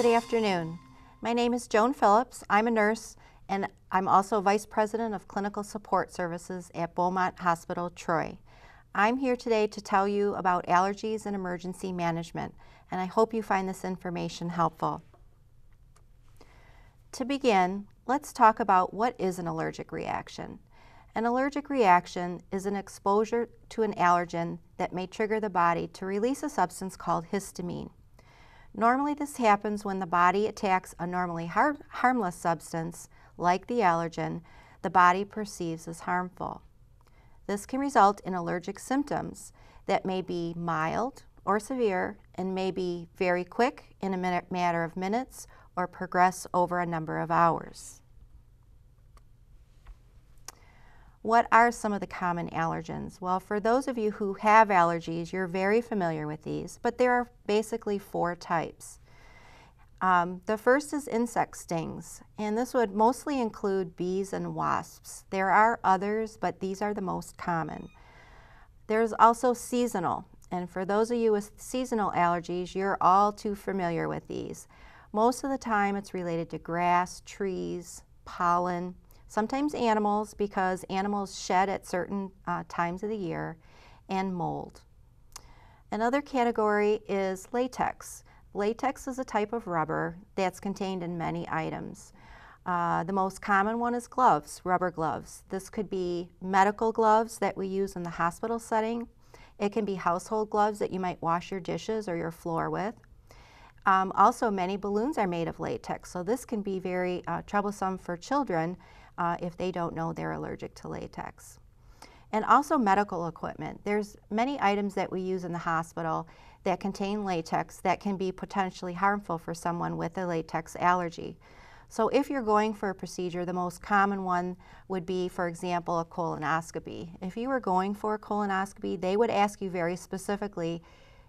Good afternoon. My name is Joan Phillips. I'm a nurse and I'm also Vice President of Clinical Support Services at Beaumont Hospital, Troy. I'm here today to tell you about allergies and emergency management, and I hope you find this information helpful. To begin, let's talk about what is an allergic reaction. An allergic reaction is an exposure to an allergen that may trigger the body to release a substance called histamine. Normally this happens when the body attacks a normally har harmless substance, like the allergen, the body perceives as harmful. This can result in allergic symptoms that may be mild or severe and may be very quick in a matter of minutes or progress over a number of hours. What are some of the common allergens? Well, for those of you who have allergies, you're very familiar with these, but there are basically four types. Um, the first is insect stings, and this would mostly include bees and wasps. There are others, but these are the most common. There's also seasonal, and for those of you with seasonal allergies, you're all too familiar with these. Most of the time it's related to grass, trees, pollen, sometimes animals because animals shed at certain uh, times of the year, and mold. Another category is latex. Latex is a type of rubber that's contained in many items. Uh, the most common one is gloves, rubber gloves. This could be medical gloves that we use in the hospital setting. It can be household gloves that you might wash your dishes or your floor with. Um, also, many balloons are made of latex, so this can be very uh, troublesome for children uh, if they don't know they're allergic to latex. And also medical equipment. There's many items that we use in the hospital that contain latex that can be potentially harmful for someone with a latex allergy. So if you're going for a procedure, the most common one would be, for example, a colonoscopy. If you were going for a colonoscopy, they would ask you very specifically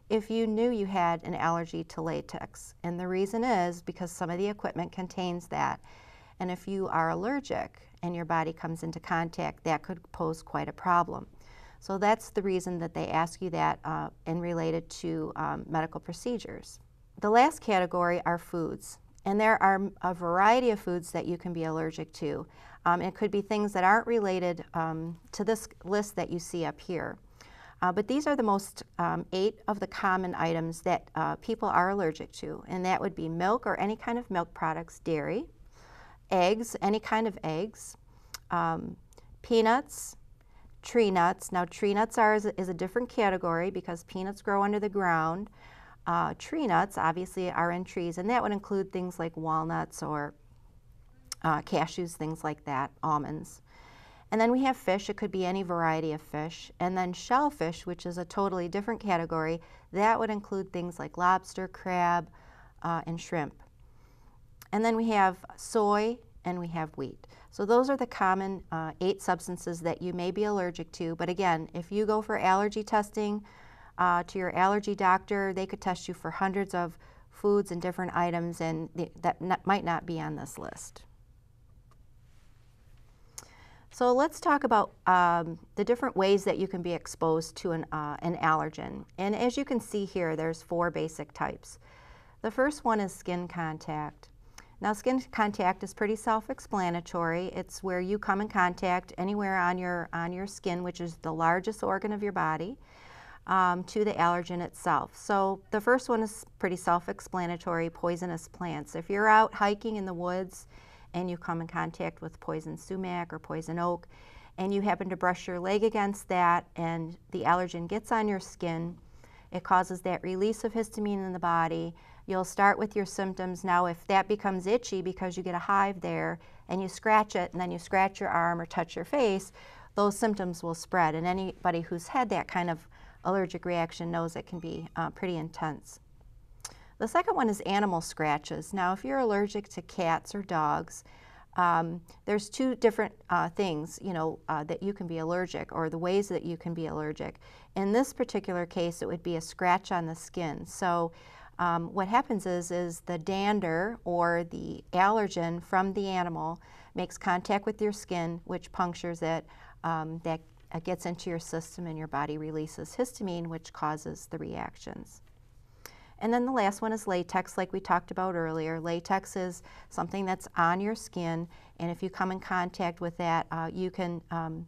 if you knew you had an allergy to latex. And the reason is because some of the equipment contains that. And if you are allergic and your body comes into contact, that could pose quite a problem. So that's the reason that they ask you that uh, and related to um, medical procedures. The last category are foods. And there are a variety of foods that you can be allergic to. Um, it could be things that aren't related um, to this list that you see up here. Uh, but these are the most um, eight of the common items that uh, people are allergic to, and that would be milk or any kind of milk products, dairy, eggs, any kind of eggs, um, peanuts, tree nuts. Now tree nuts are, is, a, is a different category because peanuts grow under the ground. Uh, tree nuts obviously are in trees and that would include things like walnuts or uh, cashews, things like that, almonds. And then we have fish, it could be any variety of fish. And then shellfish, which is a totally different category, that would include things like lobster, crab, uh, and shrimp. And then we have soy and we have wheat. So those are the common uh, eight substances that you may be allergic to. But again, if you go for allergy testing uh, to your allergy doctor, they could test you for hundreds of foods and different items and that not, might not be on this list. So let's talk about um, the different ways that you can be exposed to an, uh, an allergen. And as you can see here, there's four basic types. The first one is skin contact. Now skin contact is pretty self-explanatory. It's where you come in contact anywhere on your, on your skin, which is the largest organ of your body, um, to the allergen itself. So the first one is pretty self-explanatory, poisonous plants. If you're out hiking in the woods and you come in contact with poison sumac or poison oak, and you happen to brush your leg against that and the allergen gets on your skin, it causes that release of histamine in the body, You'll start with your symptoms. Now, if that becomes itchy because you get a hive there and you scratch it and then you scratch your arm or touch your face, those symptoms will spread. And anybody who's had that kind of allergic reaction knows it can be uh, pretty intense. The second one is animal scratches. Now, if you're allergic to cats or dogs, um, there's two different uh, things, you know, uh, that you can be allergic or the ways that you can be allergic. In this particular case, it would be a scratch on the skin. So um, what happens is, is the dander or the allergen from the animal makes contact with your skin, which punctures it. Um, that uh, gets into your system and your body releases histamine, which causes the reactions. And then the last one is latex, like we talked about earlier. Latex is something that's on your skin, and if you come in contact with that, uh, you can um,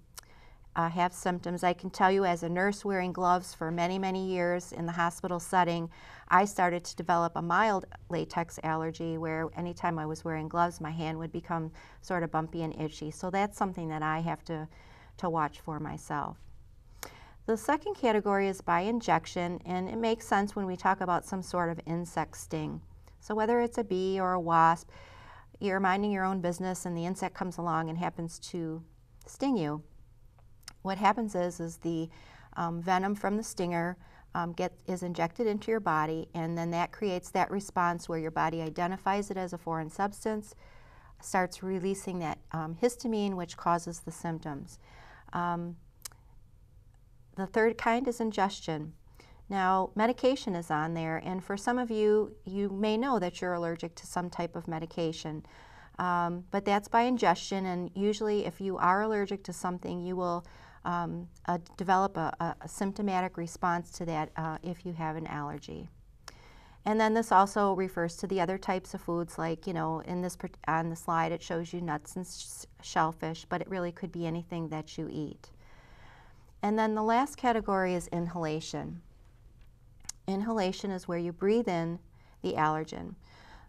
uh, have symptoms. I can tell you, as a nurse wearing gloves for many, many years in the hospital setting, I started to develop a mild latex allergy where anytime I was wearing gloves, my hand would become sort of bumpy and itchy. So that's something that I have to, to watch for myself. The second category is by injection, and it makes sense when we talk about some sort of insect sting. So whether it's a bee or a wasp, you're minding your own business and the insect comes along and happens to sting you. What happens is, is the um, venom from the stinger um, get, is injected into your body, and then that creates that response where your body identifies it as a foreign substance, starts releasing that um, histamine, which causes the symptoms. Um, the third kind is ingestion. Now, medication is on there, and for some of you, you may know that you're allergic to some type of medication. Um, but that's by ingestion, and usually, if you are allergic to something, you will um, uh, develop a, a, symptomatic response to that uh, if you have an allergy. And then this also refers to the other types of foods, like you know, in this on the slide it shows you nuts and sh shellfish, but it really could be anything that you eat. And then the last category is inhalation. Inhalation is where you breathe in the allergen.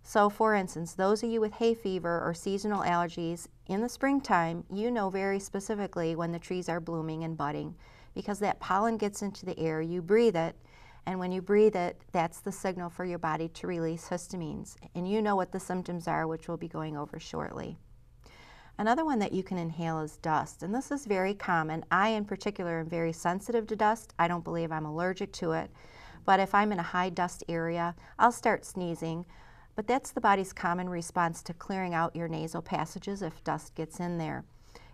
So for instance, those of you with hay fever or seasonal allergies, in the springtime, you know very specifically when the trees are blooming and budding because that pollen gets into the air, you breathe it, and when you breathe it, that's the signal for your body to release histamines. And you know what the symptoms are, which we'll be going over shortly. Another one that you can inhale is dust, and this is very common. I, in particular, am very sensitive to dust. I don't believe I'm allergic to it, but if I'm in a high dust area, I'll start sneezing. But that's the body's common response to clearing out your nasal passages if dust gets in there.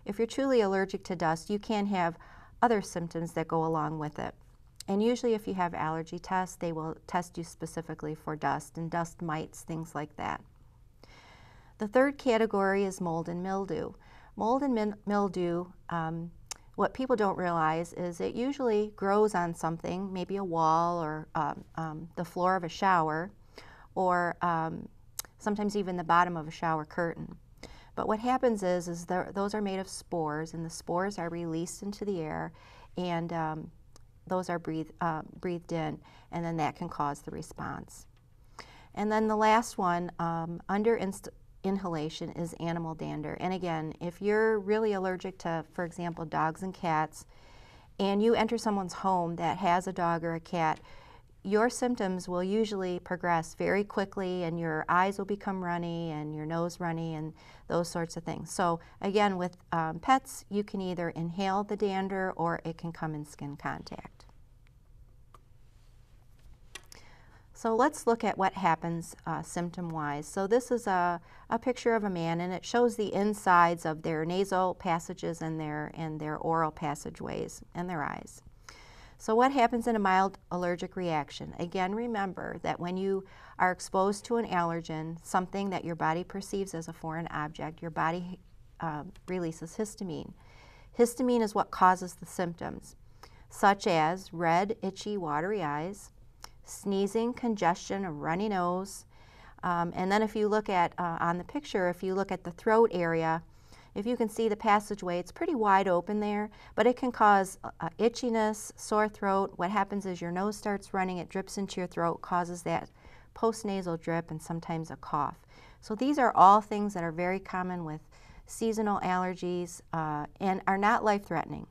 If you're truly allergic to dust, you can have other symptoms that go along with it. And usually, if you have allergy tests, they will test you specifically for dust and dust mites, things like that. The third category is mold and mildew. Mold and mildew, um, what people don't realize is it usually grows on something, maybe a wall or um, um, the floor of a shower, or um, sometimes even the bottom of a shower curtain. But what happens is, is those are made of spores, and the spores are released into the air, and um, those are breathed, uh, breathed in, and then that can cause the response. And then the last one, um, under inhalation is animal dander. And again, if you're really allergic to, for example, dogs and cats, and you enter someone's home that has a dog or a cat, your symptoms will usually progress very quickly and your eyes will become runny and your nose runny and those sorts of things. So again, with um, pets, you can either inhale the dander or it can come in skin contact. So let's look at what happens uh, symptom-wise. So this is a, a picture of a man and it shows the insides of their nasal passages and their, and their oral passageways and their eyes. So what happens in a mild allergic reaction? Again, remember that when you are exposed to an allergen, something that your body perceives as a foreign object, your body uh, releases histamine. Histamine is what causes the symptoms, such as red, itchy, watery eyes, sneezing, congestion, a runny nose. Um, and then if you look at, uh, on the picture, if you look at the throat area, if you can see the passageway, it's pretty wide open there, but it can cause uh, itchiness, sore throat. What happens is your nose starts running, it drips into your throat, causes that postnasal drip and sometimes a cough. So these are all things that are very common with seasonal allergies uh, and are not life-threatening.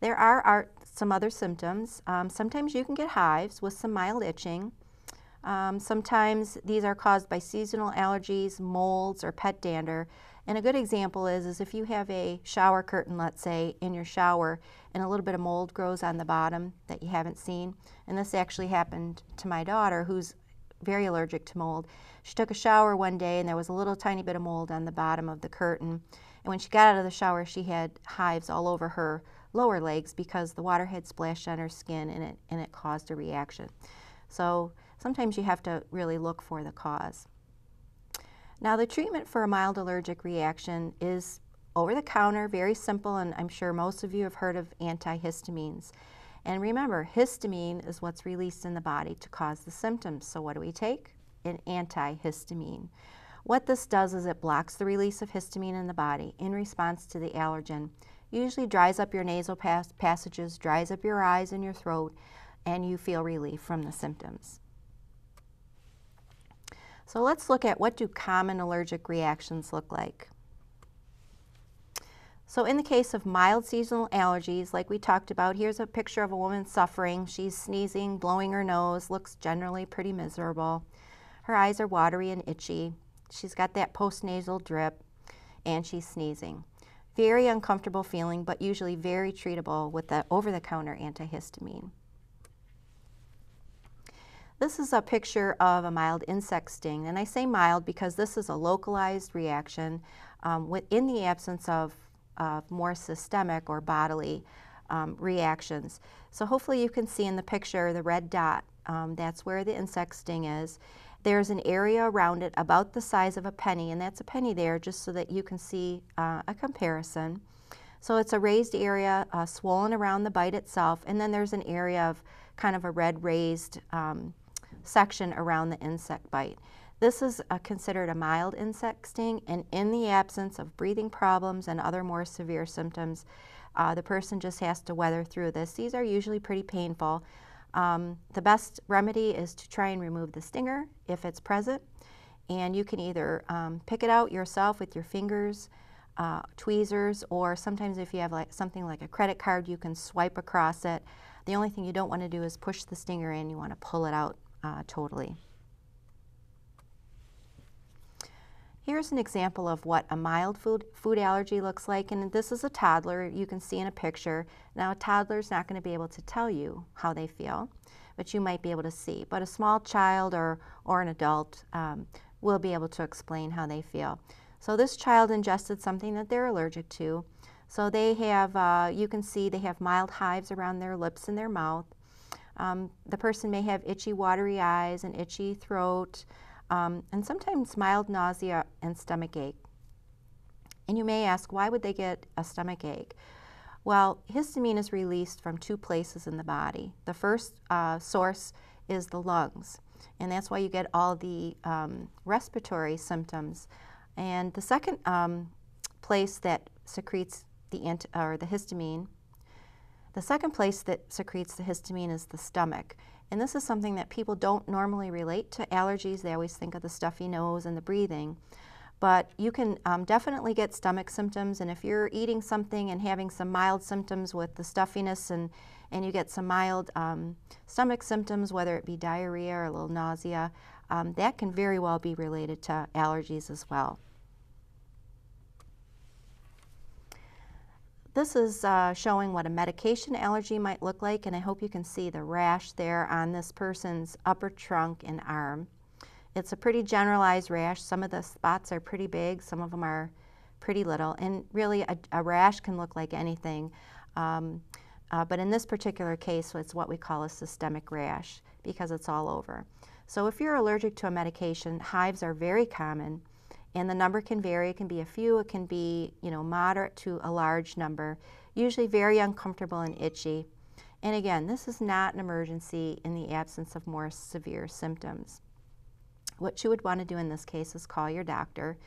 There are, are some other symptoms. Um, sometimes you can get hives with some mild itching. Um, sometimes these are caused by seasonal allergies, molds, or pet dander. And a good example is, is if you have a shower curtain, let's say, in your shower, and a little bit of mold grows on the bottom that you haven't seen. And this actually happened to my daughter, who's very allergic to mold. She took a shower one day, and there was a little tiny bit of mold on the bottom of the curtain. And when she got out of the shower, she had hives all over her lower legs because the water had splashed on her skin and it, and it caused a reaction. So sometimes you have to really look for the cause. Now the treatment for a mild allergic reaction is over the counter, very simple, and I'm sure most of you have heard of antihistamines. And remember, histamine is what's released in the body to cause the symptoms. So what do we take? An antihistamine. What this does is it blocks the release of histamine in the body in response to the allergen. Usually dries up your nasal pas passages, dries up your eyes and your throat, and you feel relief from the symptoms. So let's look at what do common allergic reactions look like. So in the case of mild seasonal allergies, like we talked about, here's a picture of a woman suffering. She's sneezing, blowing her nose, looks generally pretty miserable. Her eyes are watery and itchy. She's got that postnasal drip and she's sneezing. Very uncomfortable feeling, but usually very treatable with the over-the-counter antihistamine. This is a picture of a mild insect sting, and I say mild because this is a localized reaction um, within the absence of more systemic or bodily um, reactions. So hopefully you can see in the picture the red dot, um, that's where the insect sting is. There's an area around it about the size of a penny, and that's a penny there just so that you can see uh, a comparison. So it's a raised area uh, swollen around the bite itself, and then there's an area of kind of a red raised um, section around the insect bite. This is a, considered a mild insect sting, and in the absence of breathing problems and other more severe symptoms, uh, the person just has to weather through this. These are usually pretty painful. Um, the best remedy is to try and remove the stinger if it's present. And you can either um, pick it out yourself with your fingers, uh, tweezers, or sometimes if you have like something like a credit card, you can swipe across it. The only thing you don't want to do is push the stinger in. You want to pull it out uh, totally. Here's an example of what a mild food, food allergy looks like, and this is a toddler you can see in a picture. Now a toddler's not going to be able to tell you how they feel, but you might be able to see. But a small child or, or an adult um, will be able to explain how they feel. So this child ingested something that they're allergic to. So they have, uh, you can see they have mild hives around their lips and their mouth. Um, the person may have itchy, watery eyes and itchy throat um, and sometimes mild nausea and stomach ache. And you may ask, why would they get a stomach ache? Well, histamine is released from two places in the body. The first uh, source is the lungs, and that's why you get all the um, respiratory symptoms. And the second um, place that secretes the, or the histamine, the second place that secretes the histamine is the stomach. And this is something that people don't normally relate to allergies. They always think of the stuffy nose and the breathing. But you can um, definitely get stomach symptoms, and if you're eating something and having some mild symptoms with the stuffiness and, and you get some mild um, stomach symptoms, whether it be diarrhea or a little nausea, um, that can very well be related to allergies as well. This is uh, showing what a medication allergy might look like, and I hope you can see the rash there on this person's upper trunk and arm. It's a pretty generalized rash. Some of the spots are pretty big, some of them are pretty little, and really a, a rash can look like anything. Um, uh, but in this particular case, it's what we call a systemic rash because it's all over. So if you're allergic to a medication, hives are very common and the number can vary. It can be a few, it can be, you know, moderate to a large number, usually very uncomfortable and itchy. And again, this is not an emergency in the absence of more severe symptoms. What you would want to do in this case is call your doctor.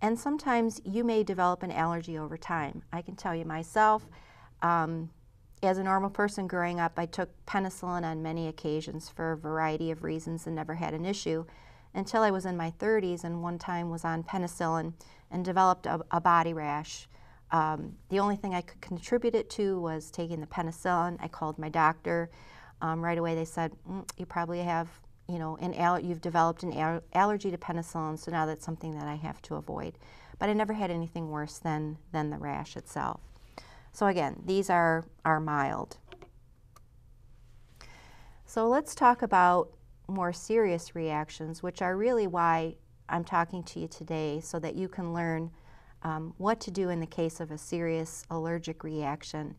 And sometimes you may develop an allergy over time. I can tell you myself, um, as a normal person growing up, I took penicillin on many occasions for a variety of reasons and never had an issue until I was in my 30s and one time was on penicillin and developed a, a body rash. Um, the only thing I could contribute it to was taking the penicillin. I called my doctor. Um, right away they said, mm, you probably have, you know, an you've developed an al- allergy to penicillin, so now that's something that I have to avoid. But I never had anything worse than, than the rash itself. So again, these are, are mild. So let's talk about more serious reactions, which are really why I'm talking to you today, so that you can learn um, what to do in the case of a serious allergic reaction.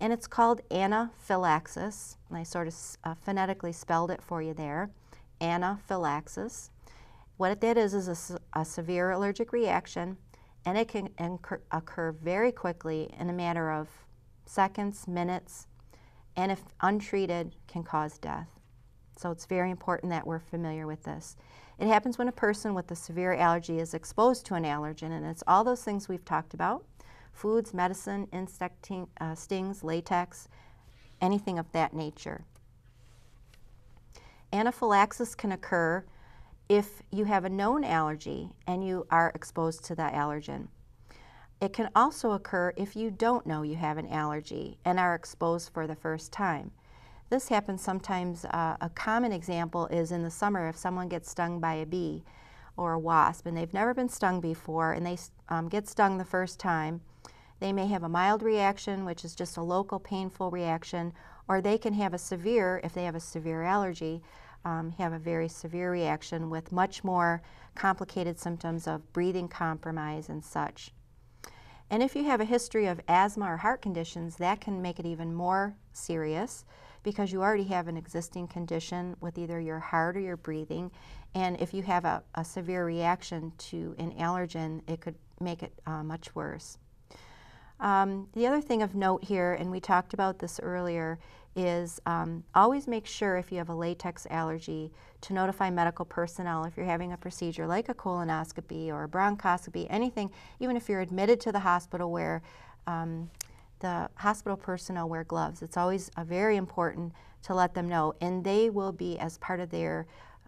And it's called anaphylaxis. And I sort of uh, phonetically spelled it for you there. Anaphylaxis. What that is is a, a severe allergic reaction, and it can occur very quickly in a matter of seconds, minutes, and if untreated, can cause death. So it's very important that we're familiar with this. It happens when a person with a severe allergy is exposed to an allergen, and it's all those things we've talked about foods, medicine, insect uh, stings, latex, anything of that nature. Anaphylaxis can occur if you have a known allergy and you are exposed to that allergen. It can also occur if you don't know you have an allergy and are exposed for the first time. This happens sometimes, uh, a common example is in the summer if someone gets stung by a bee or a wasp and they've never been stung before and they um, get stung the first time, they may have a mild reaction, which is just a local painful reaction, or they can have a severe, if they have a severe allergy, um, have a very severe reaction with much more complicated symptoms of breathing compromise and such. And if you have a history of asthma or heart conditions, that can make it even more serious because you already have an existing condition with either your heart or your breathing. And if you have a, a severe reaction to an allergen, it could make it uh, much worse. Um, the other thing of note here, and we talked about this earlier, is um, always make sure if you have a latex allergy to notify medical personnel if you're having a procedure like a colonoscopy or a bronchoscopy, anything, even if you're admitted to the hospital where um, the hospital personnel wear gloves. It's always uh, very important to let them know, and they will be, as part of their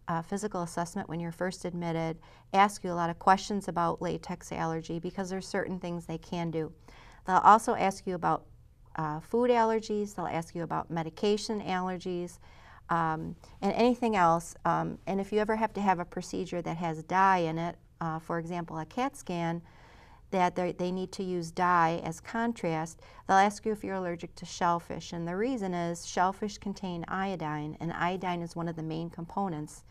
uh, physical assessment when you're first admitted, ask you a lot of questions about latex allergy because there's certain things they can do. They'll also ask you about uh, food allergies, they'll ask you about medication allergies, um, and anything else. Um, and if you ever have to have a procedure that has dye in it, uh, for example, a CAT scan, that they need to use dye as contrast, they'll ask you if you're allergic to shellfish. And the reason is shellfish contain iodine, and iodine is one of the main components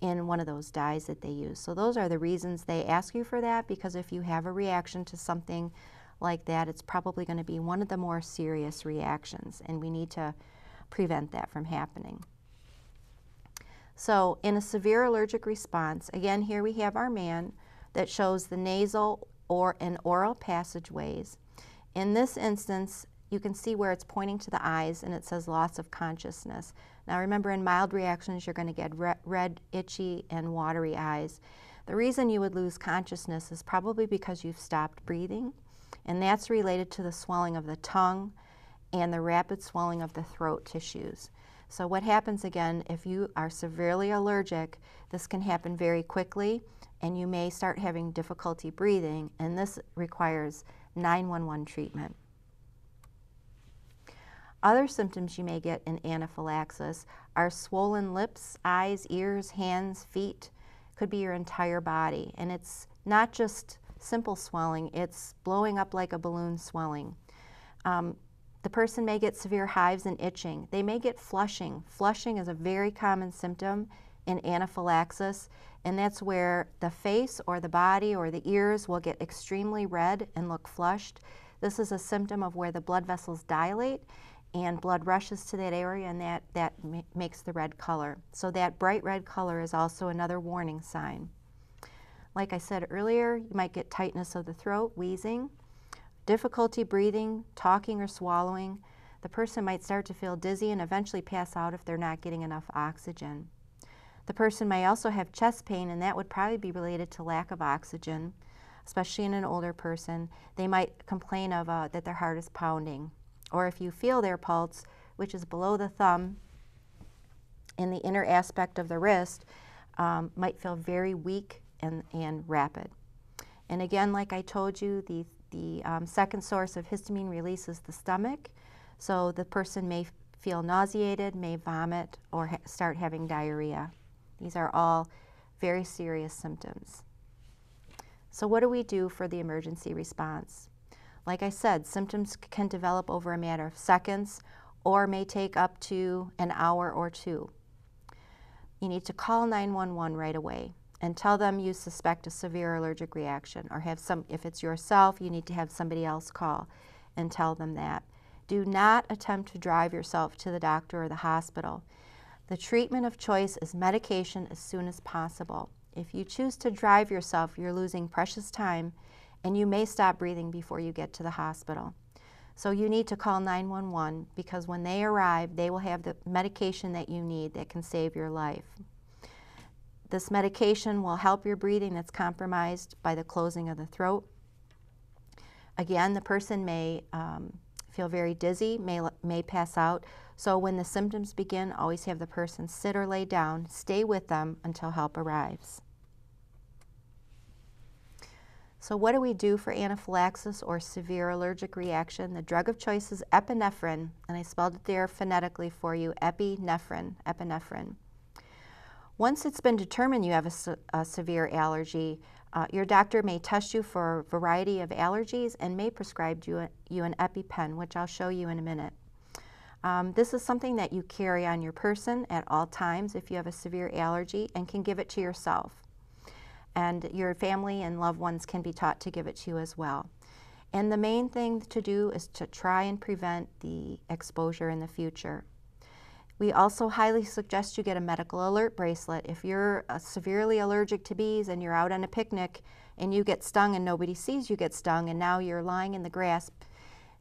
in one of those dyes that they use. So those are the reasons they ask you for that, because if you have a reaction to something like that, it's probably going to be one of the more serious reactions, and we need to prevent that from happening. So in a severe allergic response, again, here we have our man that shows the nasal or and oral passageways. In this instance, you can see where it's pointing to the eyes and it says loss of consciousness. Now remember in mild reactions you're going to get red, red, itchy, and watery eyes. The reason you would lose consciousness is probably because you've stopped breathing and that's related to the swelling of the tongue and the rapid swelling of the throat tissues. So what happens again, if you are severely allergic, this can happen very quickly and you may start having difficulty breathing and this requires 911 treatment. Other symptoms you may get in anaphylaxis are swollen lips, eyes, ears, hands, feet, could be your entire body. And it's not just simple swelling, it's blowing up like a balloon swelling. Um, the person may get severe hives and itching. They may get flushing. Flushing is a very common symptom in anaphylaxis, and that's where the face or the body or the ears will get extremely red and look flushed. This is a symptom of where the blood vessels dilate and blood rushes to that area and that, that ma makes the red color. So that bright red color is also another warning sign. Like I said earlier, you might get tightness of the throat, wheezing, difficulty breathing, talking or swallowing. The person might start to feel dizzy and eventually pass out if they're not getting enough oxygen. The person may also have chest pain, and that would probably be related to lack of oxygen, especially in an older person. They might complain of uh, that their heart is pounding. Or if you feel their pulse, which is below the thumb in the inner aspect of the wrist, um, might feel very weak and, and rapid. And again, like I told you, the, the um, second source of histamine release is the stomach. So the person may feel nauseated, may vomit, or ha start having diarrhea. These are all very serious symptoms. So what do we do for the emergency response? Like I said, symptoms can develop over a matter of seconds or may take up to an hour or two. You need to call 911 right away and tell them you suspect a severe allergic reaction or have some, if it's yourself, you need to have somebody else call and tell them that. Do not attempt to drive yourself to the doctor or the hospital. The treatment of choice is medication as soon as possible. If you choose to drive yourself, you're losing precious time and you may stop breathing before you get to the hospital. So you need to call 911 because when they arrive, they will have the medication that you need that can save your life. This medication will help your breathing that's compromised by the closing of the throat. Again, the person may um, feel very dizzy, may, may pass out. So when the symptoms begin, always have the person sit or lay down, stay with them until help arrives. So what do we do for anaphylaxis or severe allergic reaction? The drug of choice is epinephrine, and I spelled it there phonetically for you, epinephrine, epinephrine. Once it's been determined you have a, se a severe allergy, uh, your doctor may test you for a variety of allergies and may prescribe you, a, you an EpiPen, which I'll show you in a minute. Um, this is something that you carry on your person at all times if you have a severe allergy and can give it to yourself. And your family and loved ones can be taught to give it to you as well. And the main thing to do is to try and prevent the exposure in the future. We also highly suggest you get a medical alert bracelet. If you're uh, severely allergic to bees and you're out on a picnic and you get stung and nobody sees you get stung and now you're lying in the grass,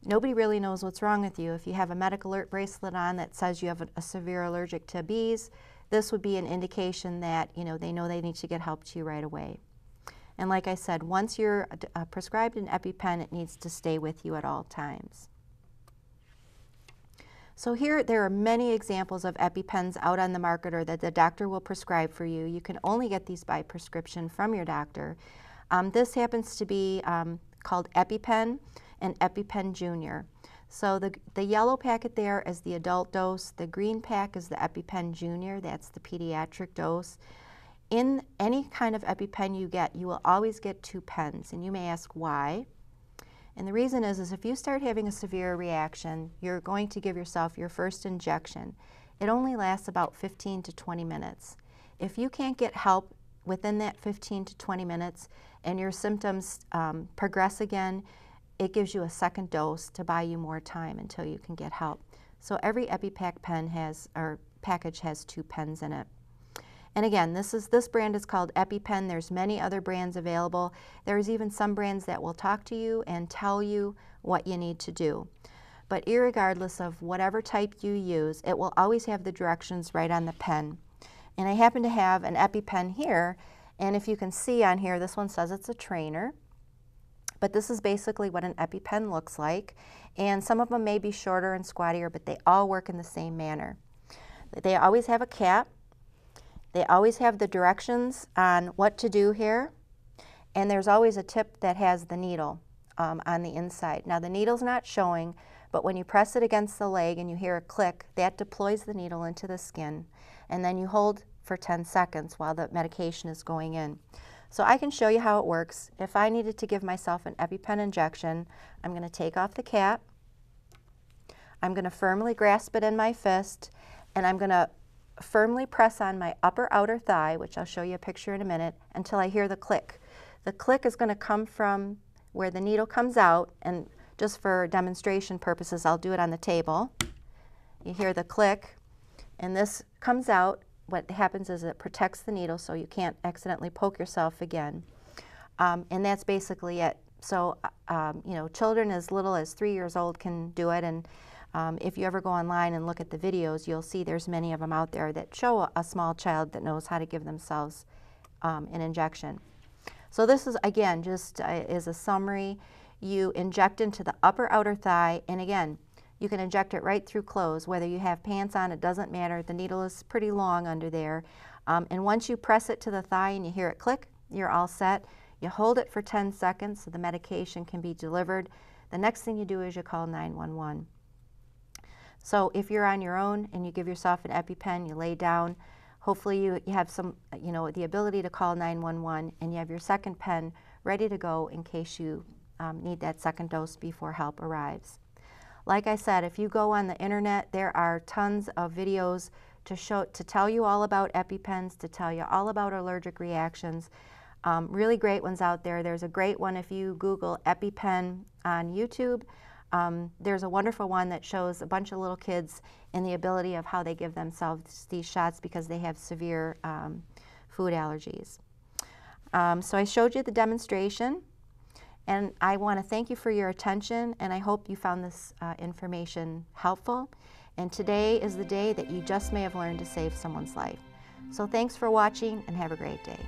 nobody really knows what's wrong with you. If you have a medical alert bracelet on that says you have a, a severe allergic to bees, this would be an indication that you know they know they need to get help to you right away. And like I said, once you're uh, prescribed an EpiPen, it needs to stay with you at all times. So here there are many examples of EpiPens out on the market or that the doctor will prescribe for you. You can only get these by prescription from your doctor. Um, this happens to be um, called EpiPen and EpiPen Junior. So the, the yellow packet there is the adult dose. The green pack is the EpiPen Junior. That's the pediatric dose. In any kind of EpiPen you get, you will always get two pens. And you may ask why. And the reason is, is if you start having a severe reaction, you're going to give yourself your first injection. It only lasts about 15 to 20 minutes. If you can't get help within that 15 to 20 minutes and your symptoms um, progress again, it gives you a second dose to buy you more time until you can get help. So every EpiPack pen has, or package has two pens in it. And again, this is this brand is called EpiPen. There's many other brands available. There's even some brands that will talk to you and tell you what you need to do. But regardless of whatever type you use, it will always have the directions right on the pen. And I happen to have an EpiPen here, and if you can see on here, this one says it's a trainer. But this is basically what an EpiPen looks like. And some of them may be shorter and squattier, but they all work in the same manner. They always have a cap they always have the directions on what to do here, and there's always a tip that has the needle um, on the inside. Now the needle's not showing, but when you press it against the leg and you hear a click, that deploys the needle into the skin, and then you hold for 10 seconds while the medication is going in. So I can show you how it works. If I needed to give myself an EpiPen injection, I'm going to take off the cap, I'm going to firmly grasp it in my fist, and I'm going to firmly press on my upper outer thigh, which I'll show you a picture in a minute, until I hear the click. The click is going to come from where the needle comes out, and just for demonstration purposes, I'll do it on the table. You hear the click, and this comes out. What happens is it protects the needle so you can't accidentally poke yourself again. Um, and that's basically it. So, uh, um, you know, children as little as three years old can do it, and um, if you ever go online and look at the videos, you'll see there's many of them out there that show a, a small child that knows how to give themselves um, an injection. So this is, again, just uh, is a summary. You inject into the upper outer thigh, and again, you can inject it right through clothes. Whether you have pants on, it doesn't matter. The needle is pretty long under there. Um, and once you press it to the thigh and you hear it click, you're all set. You hold it for 10 seconds so the medication can be delivered. The next thing you do is you call 911. So if you're on your own and you give yourself an EpiPen, you lay down, hopefully you, you have some, you know, the ability to call 911 and you have your second pen ready to go in case you um, need that second dose before help arrives. Like I said, if you go on the internet, there are tons of videos to show, to tell you all about EpiPens, to tell you all about allergic reactions. Um, really great ones out there. There's a great one if you Google EpiPen on YouTube. Um, there's a wonderful one that shows a bunch of little kids and the ability of how they give themselves these shots because they have severe um, food allergies. Um, so I showed you the demonstration And I want to thank you for your attention, and I hope you found this uh, information helpful. And today is the day that you just may have learned to save someone's life. So thanks for watching, and have a great day.